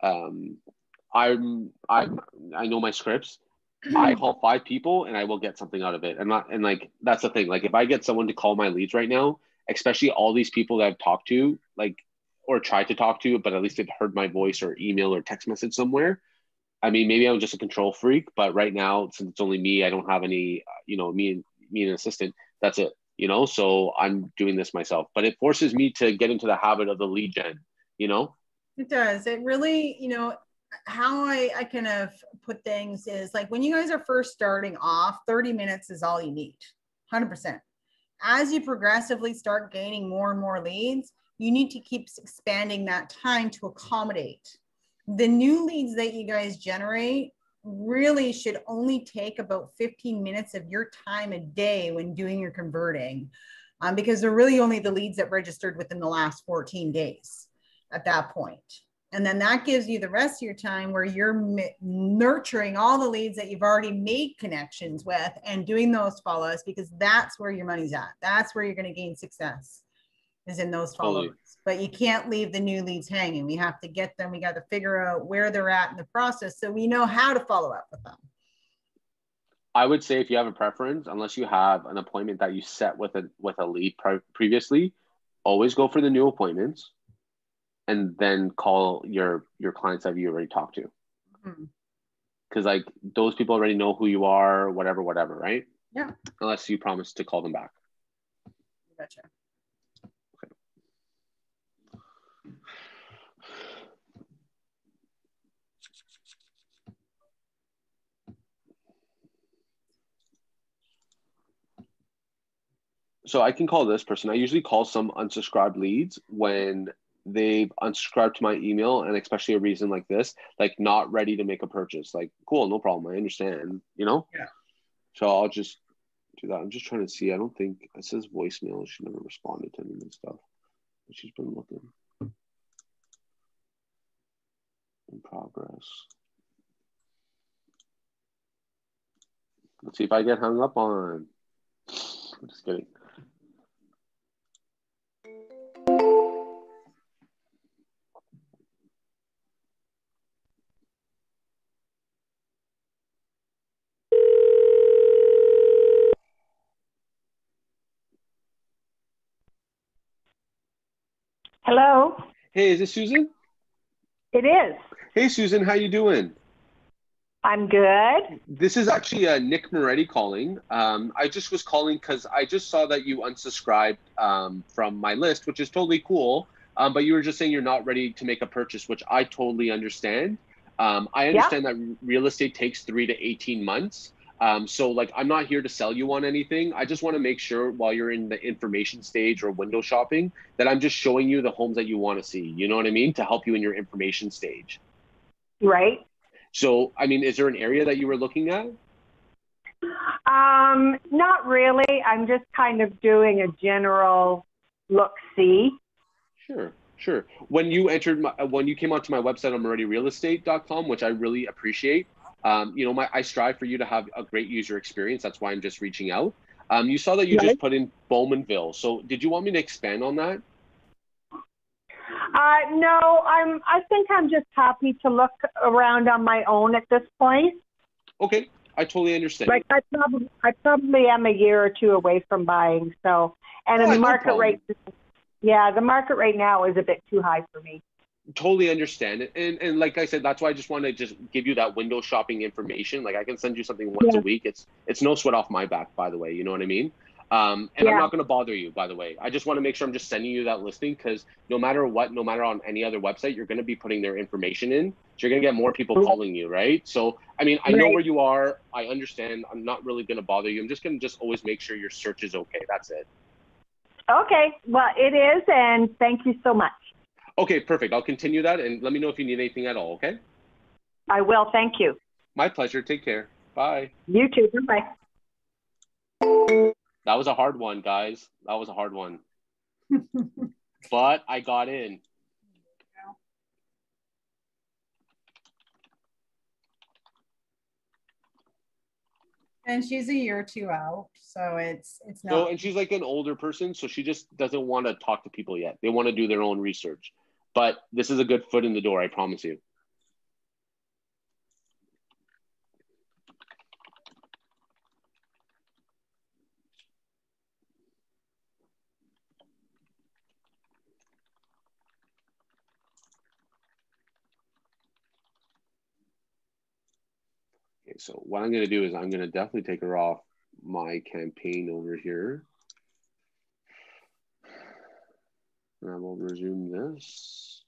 um I'm I'm I know my scripts. I *clears throat* call five people and I will get something out of it. And not and like that's the thing. Like if I get someone to call my leads right now, especially all these people that I've talked to, like or tried to talk to, but at least they've heard my voice or email or text message somewhere. I mean, maybe I'm just a control freak, but right now, since it's only me, I don't have any, uh, you know, me and me and an assistant. That's it, you know. So I'm doing this myself, but it forces me to get into the habit of the lead gen, you know. It does. It really, you know, how I, I kind of put things is like when you guys are first starting off, 30 minutes is all you need, 100%. As you progressively start gaining more and more leads, you need to keep expanding that time to accommodate. The new leads that you guys generate really should only take about 15 minutes of your time a day when doing your converting um, because they're really only the leads that registered within the last 14 days at that point. And then that gives you the rest of your time where you're nurturing all the leads that you've already made connections with and doing those follows because that's where your money's at. That's where you're going to gain success is in those Totally. follows. But you can't leave the new leads hanging. We have to get them. We got to figure out where they're at in the process so we know how to follow up with them. I would say if you have a preference, unless you have an appointment that you set with a with a lead pre- previously, always go for the new appointments, and then call your your clients that you already talked to, mm-hmm. because like those people already know who you are, whatever, whatever, right? Yeah. Unless you promise to call them back. Gotcha. So I can call this person. I usually call some unsubscribed leads when they've unsubscribed to my email, and especially a reason like this, like not ready to make a purchase. Like, cool, no problem. I understand. You know. Yeah. So I'll just do that. I'm just trying to see. I don't think it says voicemail. She never responded to any of this stuff. But she's been looking. In progress. Let's see if I get hung up on. I'm just kidding. Hello. Hey, is this Susan? It is. Hey, Susan, how you doing? I'm good. This is actually uh, Nick Moretti calling. Um, I just was calling because I just saw that you unsubscribed um, from my list, which is totally cool. Um, but you were just saying you're not ready to make a purchase, which I totally understand. Um, I understand that real estate takes three to 18 months. Um, so, like, I'm not here to sell you on anything. I just want to make sure while you're in the information stage or window shopping that I'm just showing you the homes that you want to see. You know what I mean? To help you in your information stage. Right. So, I mean, is there an area that you were looking at? Um, not really. I'm just kind of doing a general look see. Sure, sure. When you entered my, when you came onto my website on MorettiRealEstate.com, which I really appreciate, um, you know, my I strive for you to have a great user experience. That's why I'm just reaching out. Um, you saw that you Right. just put in Bowmanville. So, did you want me to expand on that? Uh, no, I'm. I think I'm just happy to look around on my own at this point. Okay, I totally understand. Like I probably, I probably am a year or two away from buying. So, and Oh, the market problem. rate, yeah, the market right now is a bit too high for me. Totally understand it. And and like I said, that's why I just want to just give you that window shopping information. Like I can send you something once Yeah. a week. It's it's no sweat off my back, by the way. You know what I mean? Um, and I'm not going to bother you, by the way. I just want to make sure I'm just sending you that listing because no matter what, no matter on any other website, you're going to be putting their information in. So you're going to get more people calling you, right? So, I mean, I know where you are. I understand. I'm not really going to bother you. I'm just going to just always make sure your search is okay. That's it. Okay, well, it is, and thank you so much. Okay, perfect. I'll continue that and let me know if you need anything at all, okay? I will, thank you. My pleasure. Take care. Bye. You too, bye-bye. That was a hard one, guys. That was a hard one. *laughs* but I got in. And she's a year or two out, so it's it's not. So, and she's like an older person, so she just doesn't want to talk to people yet. They want to do their own research. But this is a good foot in the door, I promise you. Okay, so what I'm going to do is I'm going to definitely take her off my campaign over here. And I will resume this.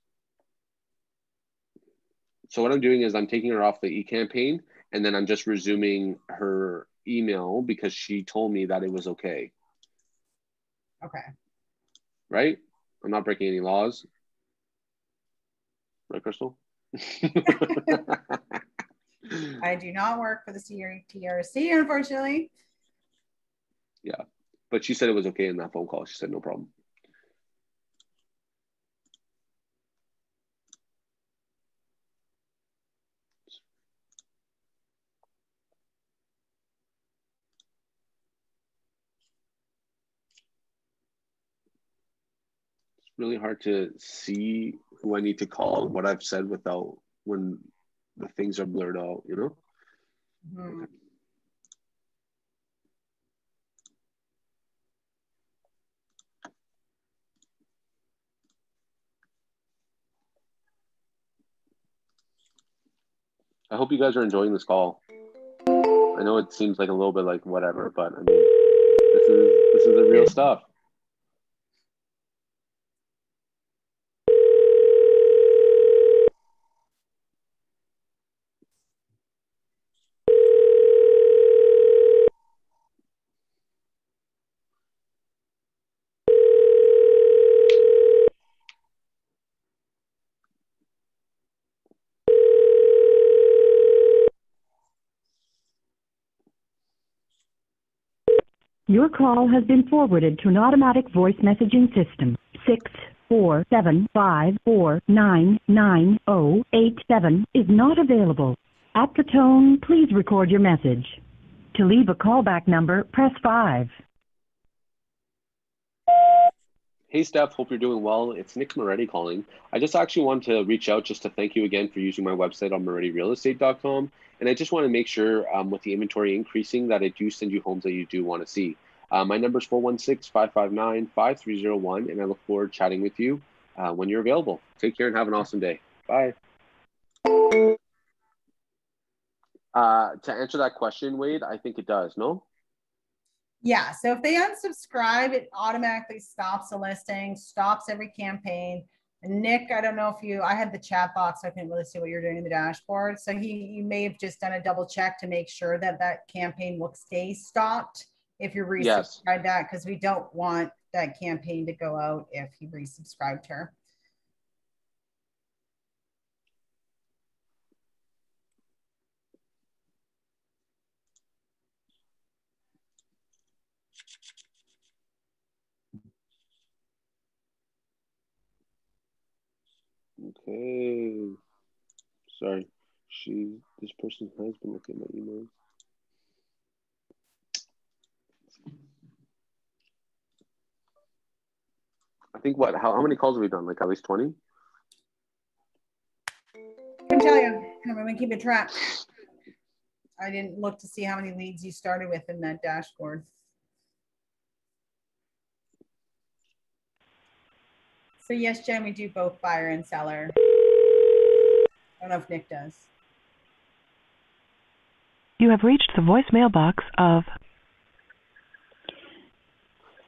So what I'm doing is I'm taking her off the e-campaign and then I'm just resuming her email because she told me that it was okay, okay. right? I'm not breaking any laws. Right, Crystal? *laughs* *laughs* I do not work for the TRC, unfortunately. yeah, but she said it was okay in that phone call. She said no problem. It's really hard to see who I need to call, what I've said without when the things are blurred out, you know? Mhm. I hope you guys are enjoying this call. I know it seems like a little bit like whatever, but I mean, this is this is the real stuff. Your call has been forwarded to an automatic voice messaging system. Six four seven five four nine nine zero eight seven is not available. At the tone, please record your message. To leave a callback number, press five. Hey Steph, hope you're doing well. It's Nick Moretti calling. I just actually want to reach out just to thank you again for using my website on morettirealestate.com. And I just want to make sure um, with the inventory increasing that I do send you homes that you do want to see. Uh, my number is 416-559-5301, and I look forward to chatting with you uh, when you're available. Take care and have an awesome day. Bye. Uh, to answer that question, Wade, I think it does, no? Yeah, so if they unsubscribe, it automatically stops the listing, stops every campaign. And Nick, I don't know if you, I had the chat box, so I couldn't really see what you're doing in the dashboard. So he, you may have just done a double check to make sure that that campaign will stay stopped if you Yes. resubscribe that, because we don't want that campaign to go out if he resubscribed her. Okay. Sorry. She, this person has been looking at my emails. I think what? How, how many calls have we done? Like at least 20? I Can tell you, I'm gonna keep a track. I didn't look to see how many leads you started with in that dashboard. So yes, Jen, we do both buyer and seller. I don't know if Nick does. You have reached the voicemail box of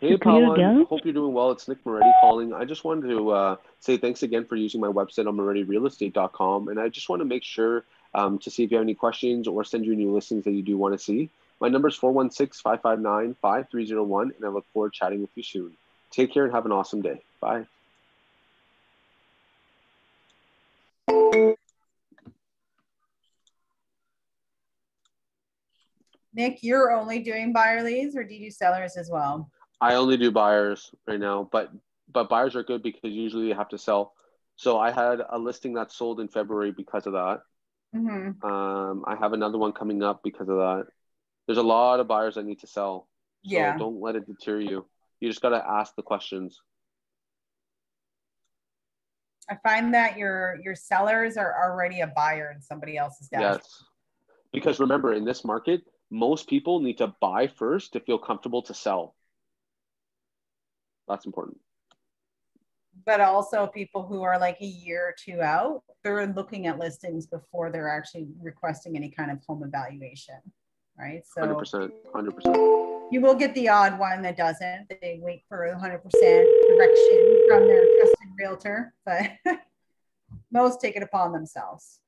Hey, Could you Pawan. again? Hope you're doing well. It's Nick Moretti calling. I just wanted to uh, say thanks again for using my website on MorettiRealEstate.com. And I just want to make sure um, to see if you have any questions or send you any listings that you do want to see. My number is 416 559 5301, and I look forward to chatting with you soon. Take care and have an awesome day. Bye. Nick, you're only doing buyer leads or do you do sellers as well? I only do buyers right now, but but buyers are good because usually you have to sell. So I had a listing that sold in February because of that. Mm-hmm. Um, I have another one coming up because of that. There's a lot of buyers that need to sell. So Yeah. don't let it deter you. You just gotta ask the questions. I find that your your sellers are already a buyer in somebody else's desk. Yes. Because remember, in this market, most people need to buy first to feel comfortable to sell. That's important. But also people who are like a year or two out, they're looking at listings before they're actually requesting any kind of home evaluation. Right. So 100%. 100%. you will get the odd one that doesn't. They wait for 100% direction from their trusted realtor, but *laughs* most take it upon themselves.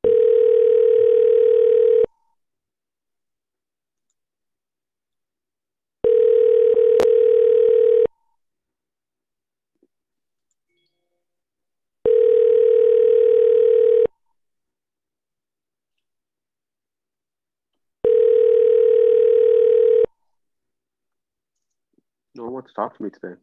No one wants to talk to me today.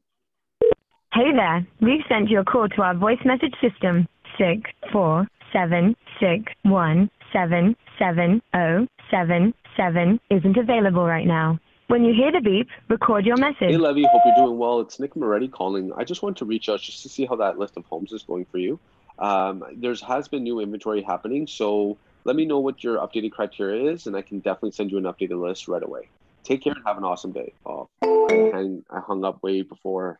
Hey there, we've sent your call to our voice message system. Six four seven six one seven seven oh seven seven isn't available right now. When you hear the beep, record your message. Hey, Levy. Hope you're doing well. It's Nick Moretti calling. I just want to reach out just to see how that list of homes is going for you. Um, there's has been new inventory happening, so let me know what your updated criteria is, and I can definitely send you an updated list right away. Take care and have an awesome day. Oh, I hung up way before.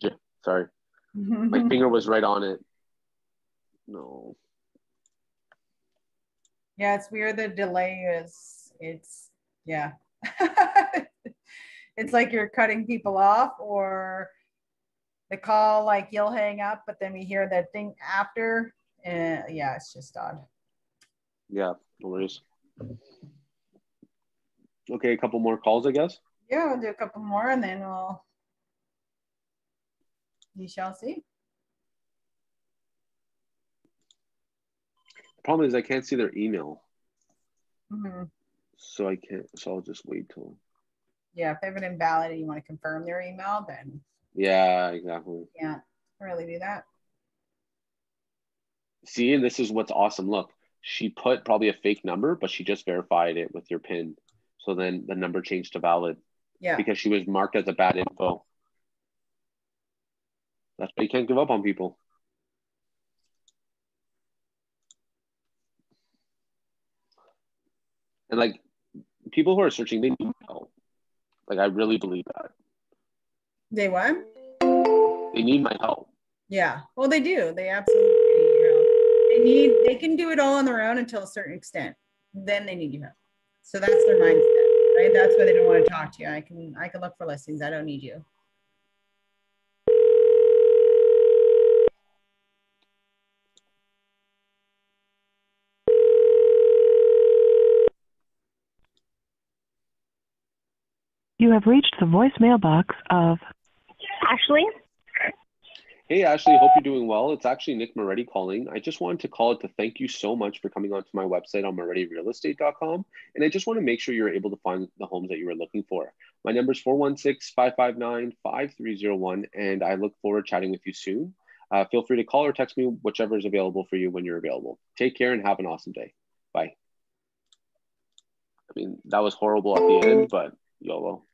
J- Sorry, my *laughs* finger was right on it. No. Yeah, it's weird. The delay is, it's, yeah. *laughs* it's like you're cutting people off or the call, like you'll hang up, but then we hear that thing after. And yeah, it's just odd. Yeah, no worries. Okay, a couple more calls, I guess. Yeah, we'll do a couple more and then we'll, you shall see. The problem is I can't see their email, Mhm. so I can't. So I'll just wait till. Yeah, if they have it invalid and you want to confirm their email, then Yeah, exactly. yeah, really do that. See, and this is what's awesome. Look, she put probably a fake number, but she just verified it with your PIN. So then the number changed to valid Yeah. because she was marked as a bad info. That's why you can't give up on people. And like people who are searching, they need help. Like I really believe that. They what? They need my help. Yeah. Well, they do. They absolutely need your help. They need, they can do it all on their own until a certain extent. Then they need your help. So that's their mindset, right? That's why they don't want to talk to you. I can, I can look for listings. I don't need you. You have reached the voicemail box of Ashley? Hey, Ashley, hope you're doing well. It's actually Nick Moretti calling. I just wanted to call to thank you so much for coming onto my website on MorettiRealEstate.com. And I just want to make sure you're able to find the homes that you were looking for. My number is 416 559 5301, and I look forward to chatting with you soon. Uh, feel free to call or text me, whichever is available for you when you're available. Take care and have an awesome day. Bye. I mean, that was horrible at the end, but YOLO.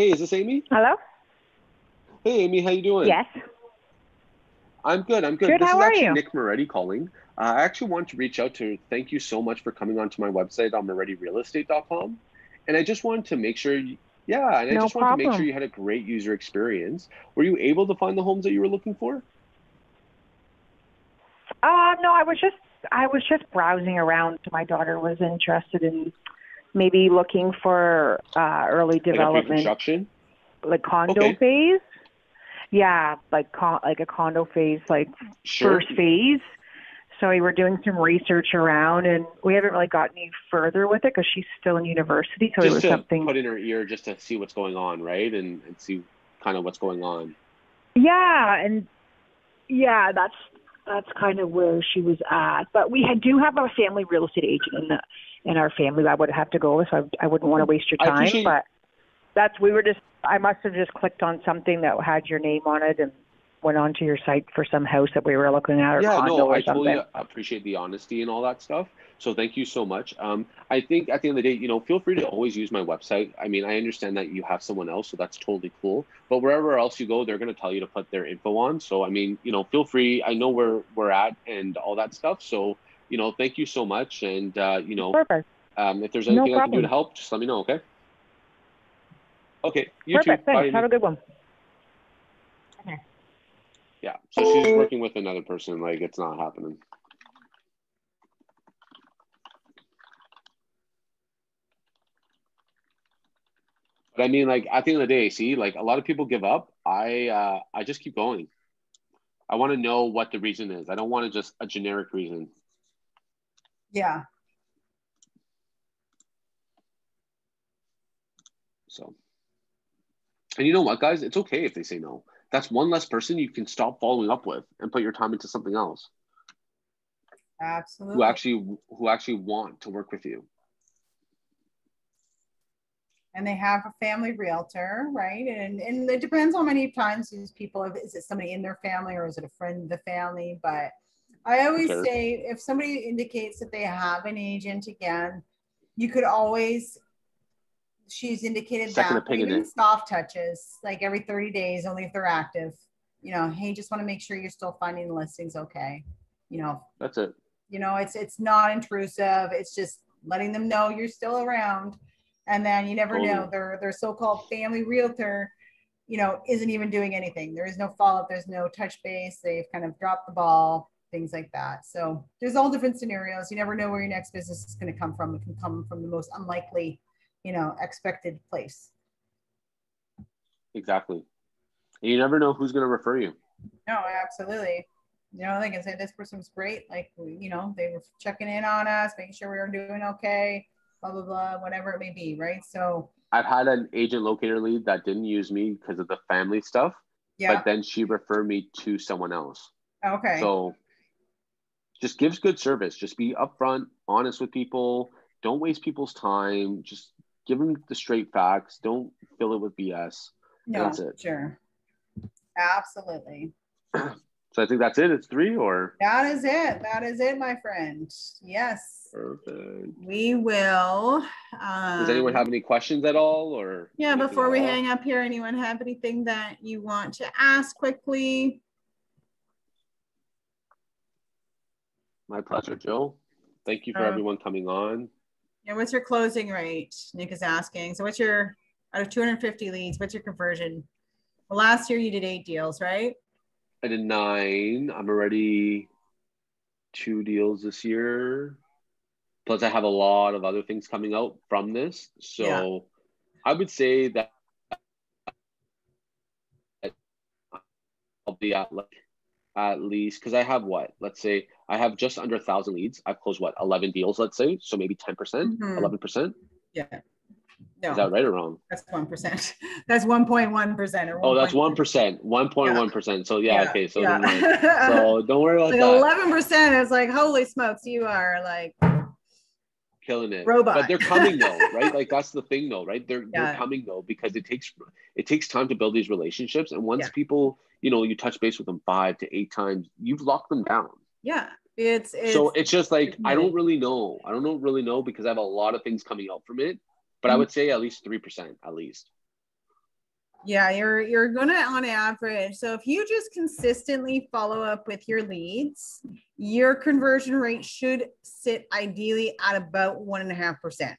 Hey, is this Amy? Hello. Hey, Amy, how you doing? Yes. I'm good. I'm good. good this how is actually you? Nick Moretti calling. Uh, I actually want to reach out to thank you so much for coming onto my website on MorettiRealestate.com, and I just wanted to make sure. You, yeah, and I no just wanted problem. to make sure you had a great user experience. Were you able to find the homes that you were looking for? Uh, no, I was just I was just browsing around. My daughter was interested in maybe looking for uh, early development, pre-construction? like condo Okay. phase. Yeah, like con- like a condo phase, like Sure. first phase. So we were doing some research around, and we haven't really gotten any further with it because she's still in university. So it was to something. put in her ear just to see what's going on, right? And, and see kind of what's going on. Yeah, and yeah, that's that's kind of where she was at. But we had, do have a family real estate agent in the in our family. that I would have to go with, so I, I wouldn't want to mm-hmm. waste your time. But that's we were just I must have just clicked on something that had your name on it and went onto your site for some house that we were looking at or yeah, condo no, or I something. totally appreciate the honesty and all that stuff. So thank you so much. Um, I think at the end of the day, you know, feel free to always use my website. I mean, I understand that you have someone else, so that's totally cool. But wherever else you go, they're going to tell you to put their info on. So I mean, you know, feel free. I know where we're at and all that stuff. So you know, thank you so much. And uh, you know, Perfect. um, if there's No anything I can do to help, just let me know. Okay. Okay. You Perfect. too. Bye. Thanks. Have a good one. Yeah. So she's working with another person. Like it's not happening. But I mean, like at the end of the day, see, like a lot of people give up. I uh, I just keep going. I want to know what the reason is. I don't want to just a generic reason. Yeah. So, and you know what, guys? It's okay if they say no. That's one less person you can stop following up with and put your time into something else. Absolutely. Who actually who actually want to work with you. and they have a family realtor, right? And and it depends how many times these people have, is it somebody in their family or is it a friend of the family? But I always Sure. say if somebody indicates that they have an agent again, you could always she's indicated Second that opinion even soft touches like every 30 days, only if they're active. You know, hey, just want to make sure you're still finding the listings okay. You know, That's it. you know it's it's not intrusive it's just letting them know you're still around and then you never know Totally. their their so-called family realtor you know isn't even doing anything there is no follow-up there's no touch base they've kind of dropped the ball things like that so there's all different scenarios you never know where your next business is going to come from it can come from the most unlikely you know expected place Exactly. And you never know who's going to refer you. No, absolutely. You know, they can say this person's great. Like, you know, they were checking in on us, making sure we were doing okay, blah, blah, blah, whatever it may be. Right. So, I've had an agent locator lead that didn't use me because of the family stuff, yeah. but then she referred me to someone else. okay. So just gives good service. Just be upfront, honest with people. Don't waste people's time. Just give them the straight facts. Don't fill it with BS. no, that's it. sure. Absolutely. *clears throat* So I think that's it. It's three or That is it. That is it, my friend. Yes. perfect. We will. Um, Does anyone have any questions at all or Yeah, before we all? hang up here, anyone have anything that you want to ask quickly? My pleasure, Joe. Thank you for Uh, everyone coming on. Yeah, what's your closing rate? Nick is asking. So what's your out of 250 leads, what's your conversion? Well, last year you did eight deals, right? I did nine. I'm already two deals this year. Plus, I have a lot of other things coming out from this. So Yeah. I would say that I'll be at like at least because I have what? Let's say I have just under a thousand leads. I've closed what 11 deals, let's say. So maybe 10%, Mhm. 11%. Yeah. No, Is that right or wrong? that's one percent. *laughs* That's 1.1 percent Oh, that's 1%. 1.1%. So yeah, okay. So, yeah. so *laughs* don't worry about like that. 11 percent is like holy smokes, you are like killing it. Robot. But they're coming though, right? Like that's the thing though, right? They're Yeah. they're coming though because it takes it takes time to build these relationships. And once Yeah. people, you know, you touch base with them five to eight times, you've locked them down. yeah. It's it's so it's just like I don't really know. I don't really know because I have a lot of things coming out from it. But I Mhm. would say at least three percent, at least. Yeah, you're you're gonna on average. So if you just consistently follow up with your leads, your conversion rate should sit ideally at about one and a half percent.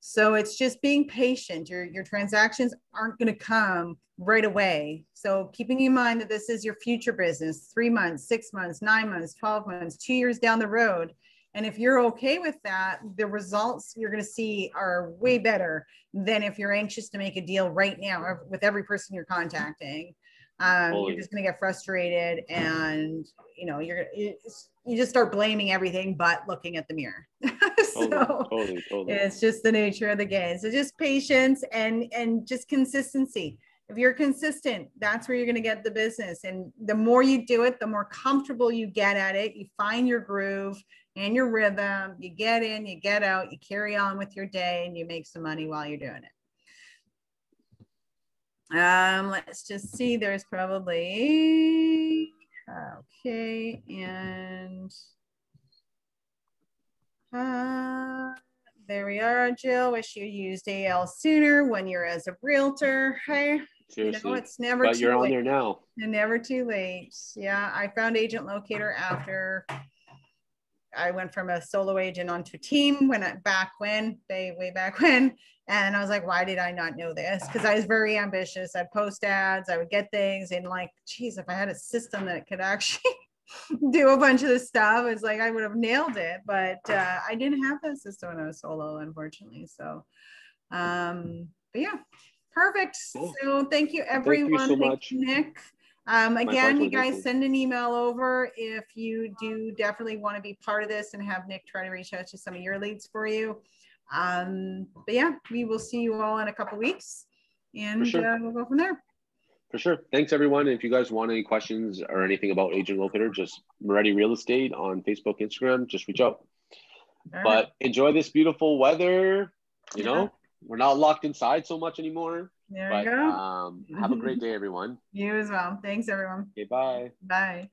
So it's just being patient. Your your transactions aren't to come right away. So keeping in mind that this is your future business, three months, six months, nine months, 12 months, two years down the road. And if you're okay with that, the results you're going to see are way better than if you're anxious to make a deal right now with every person you're contacting. Um, you're just going to get frustrated and you know you're you just start blaming everything but looking at the mirror. *laughs* So totally, totally. it's just the nature of the game. So just patience and and just consistency. If you're consistent that's where you're going to get the business. And the more you do it the more comfortable you get at it. You find your groove and your rhythm you get in you get out you carry on with your day and you make some money while you're doing it um, let's just see, there's probably, okay, and uh, there we are, Jill. Wish you used AL sooner when you're as a realtor. Hey, Seriously. you know, it's never but too you're on late. there now. And never too late. Yeah, I found Agent Locator after I went from a solo agent onto a team when I, back when, way, way back when. And I was like, why did I not know this? Because I was very ambitious. I'd post ads, I would get things, and like, geez, if I had a system that could actually *laughs* do a bunch of this stuff, it's like I would have nailed it. But uh, I didn't have that system when I was solo, unfortunately. So, um, but yeah, perfect. Cool. So thank you, everyone. Thank you so Thank much. you, Nick. Um, again, you guys send an email over if you do definitely want to be part of this and have Nick try to reach out to some of your leads for you. Um, but yeah, we will see you all in a couple weeks and sure. uh, we'll go from there. For sure. Thanks, everyone. If you guys want any questions or anything about Agent Locator, just Moretti Real Estate on Facebook, Instagram, just reach out. All right. But enjoy this beautiful weather. You Yeah. know, we're not locked inside so much anymore. There But you go. um, have a great day, everyone. *laughs* you as well. Thanks, everyone. Okay, bye. Bye.